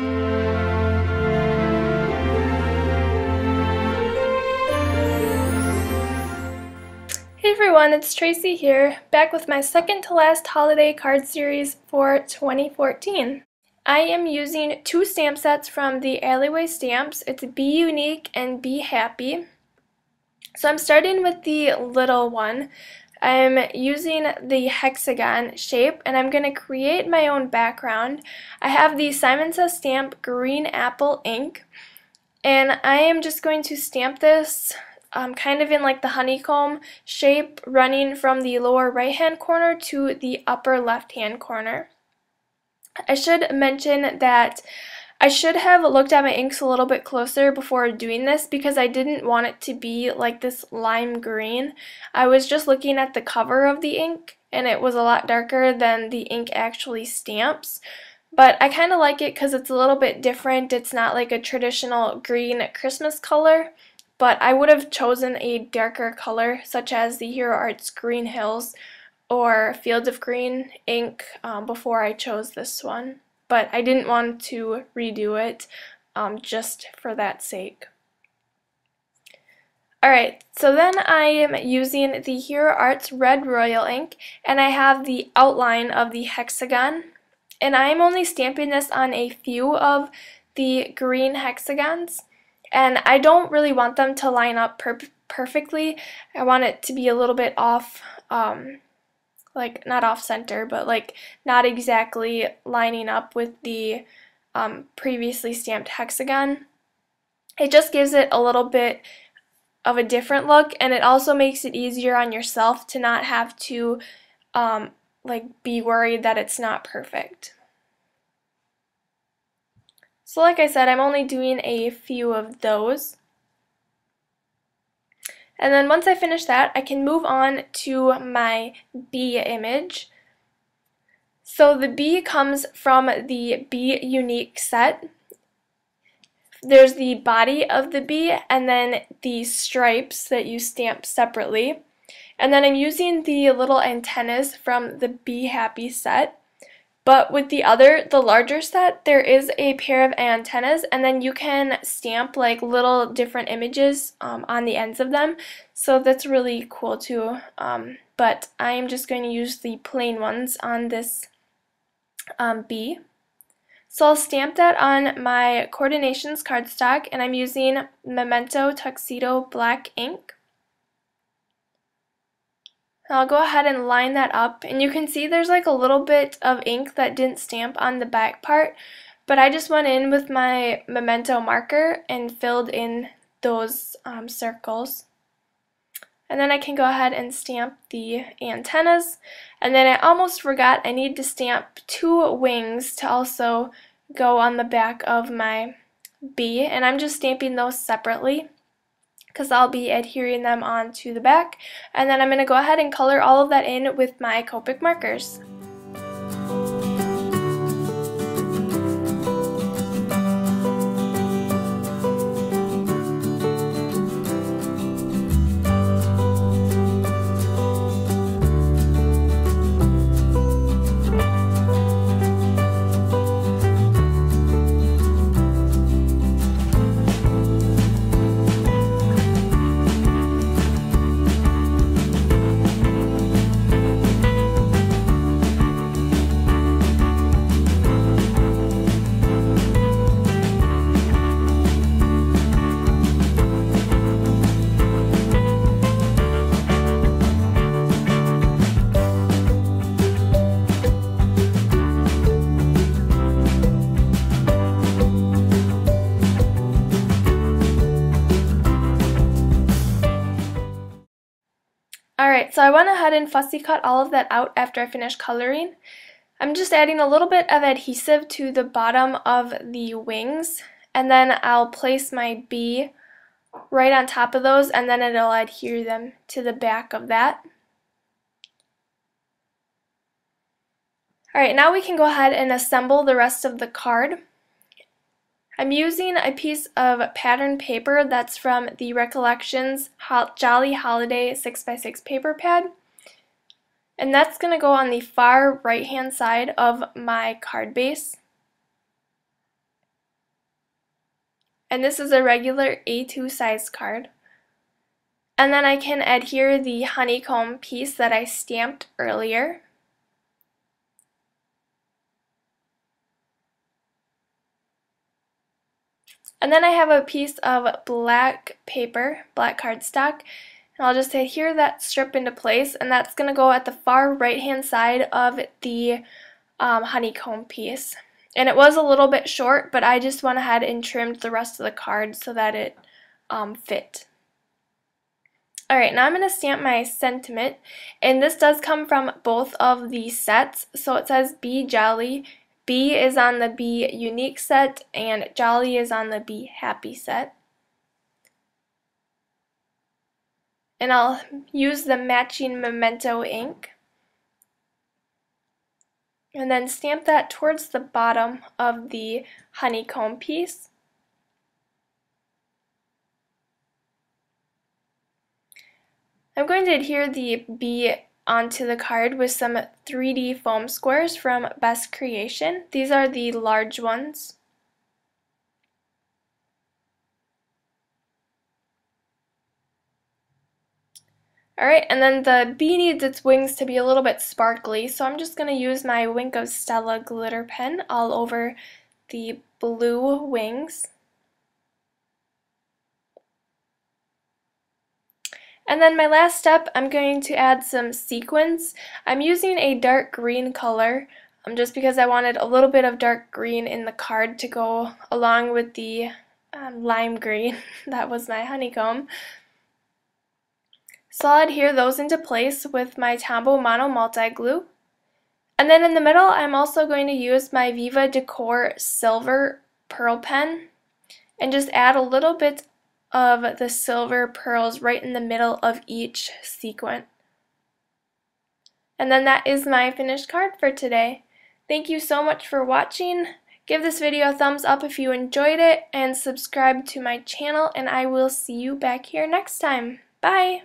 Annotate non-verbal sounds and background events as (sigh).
Hey everyone, it's Tracy here, back with my second to last holiday card series for 2014. I am using two stamp sets from the Alleyway Stamps. It's Be Unique and Be Happy. So I'm starting with the little one. I'm using the hexagon shape and I'm going to create my own background. I have the Simon Says Stamp Green Apple ink and I am just going to stamp this um, kind of in like the honeycomb shape running from the lower right hand corner to the upper left hand corner. I should mention that I should have looked at my inks a little bit closer before doing this because I didn't want it to be like this lime green. I was just looking at the cover of the ink and it was a lot darker than the ink actually stamps. But I kind of like it because it's a little bit different. It's not like a traditional green Christmas color but I would have chosen a darker color such as the Hero Arts Green Hills or Fields of Green ink um, before I chose this one. But I didn't want to redo it um, just for that sake. Alright, so then I am using the Hero Arts Red Royal ink and I have the outline of the hexagon and I'm only stamping this on a few of the green hexagons. And I don't really want them to line up per perfectly. I want it to be a little bit off, um, like not off center, but like not exactly lining up with the um, previously stamped hexagon. It just gives it a little bit of a different look and it also makes it easier on yourself to not have to um, like be worried that it's not perfect. So like I said, I'm only doing a few of those. And then once I finish that, I can move on to my bee image. So the bee comes from the Be Unique set. There's the body of the bee and then the stripes that you stamp separately. And then I'm using the little antennas from the Be Happy set. But with the other, the larger set, there is a pair of antennas and then you can stamp like little different images um, on the ends of them. So that's really cool too. Um, but I am just going to use the plain ones on this um, bee. So I'll stamp that on my Core'dinations cardstock and I'm using Memento Tuxedo Black ink. I'll go ahead and line that up and you can see there's like a little bit of ink that didn't stamp on the back part but I just went in with my memento marker and filled in those um, circles. And then I can go ahead and stamp the antennas. And then I almost forgot I need to stamp two wings to also go on the back of my bee. And I'm just stamping those separately because I'll be adhering them onto the back. And then I'm going to go ahead and color all of that in with my Copic markers. Alright, so I went ahead and fussy cut all of that out after I finished coloring. I'm just adding a little bit of adhesive to the bottom of the wings and then I'll place my bee right on top of those and then it'll adhere them to the back of that. Alright, now we can go ahead and assemble the rest of the card. I'm using a piece of pattern paper that's from the Recollections Jolly Holiday 6x6 paper pad. And that's going to go on the far right hand side of my card base. and this is a regular A2 size card. And then I can adhere the honeycomb piece that I stamped earlier. And then I have a piece of black paper, black cardstock, and I'll just adhere that strip into place, and that's going to go at the far right-hand side of the um, honeycomb piece. And it was a little bit short, but I just went ahead and trimmed the rest of the card so that it um, fit. Alright, now I'm going to stamp my sentiment, and this does come from both of the sets. So it says Be Jolly B is on the Be Unique set and Jolly is on the Be Happy set. And I'll use the matching Memento ink. And then stamp that towards the bottom of the honeycomb piece. I'm going to adhere the Be onto the card with some 3D foam squares from Best Creation. These are the large ones. Alright, and then the bee needs its wings to be a little bit sparkly, so I'm just going to use my Wink of Stella glitter pen all over the blue wings. And then my last step, I'm going to add some sequins. I'm using a dark green color um, just because I wanted a little bit of dark green in the card to go along with the um, lime green. (laughs) that was my honeycomb. So I'll adhere those into place with my Tombow Mono Multi Glue. And then in the middle, I'm also going to use my Viva Decor Silver Pearl Pen and just add a little bit of the silver pearls right in the middle of each sequin. And then that is my finished card for today. Thank you so much for watching. Give this video a thumbs up if you enjoyed it and subscribe to my channel and I will see you back here next time. Bye!